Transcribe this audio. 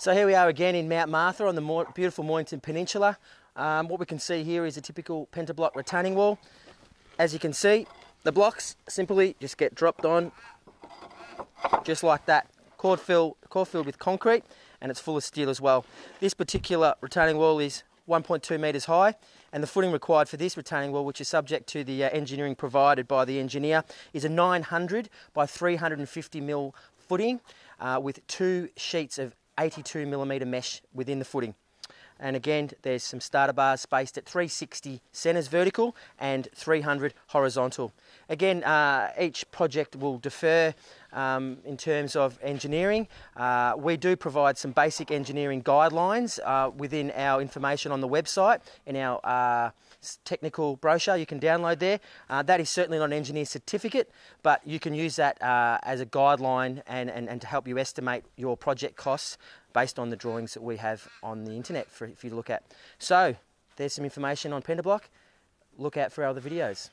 So here we are again in Mount Martha on the beautiful Mornington Peninsula. Um, what we can see here is a typical pentablock retaining wall. As you can see, the blocks simply just get dropped on just like that. Core filled, core filled with concrete and it's full of steel as well. This particular retaining wall is 1.2 metres high and the footing required for this retaining wall, which is subject to the uh, engineering provided by the engineer, is a 900 by 350 mil footing uh, with two sheets of 82 millimetre mesh within the footing. And again, there's some starter bars spaced at 360 centres vertical and 300 horizontal. Again, uh, each project will defer um, in terms of engineering. Uh, we do provide some basic engineering guidelines uh, within our information on the website in our uh, technical brochure you can download there. Uh, that is certainly not an engineer certificate, but you can use that uh, as a guideline and, and, and to help you estimate your project costs based on the drawings that we have on the internet for, for you look at. So there's some information on Pentablock. Look out for our other videos.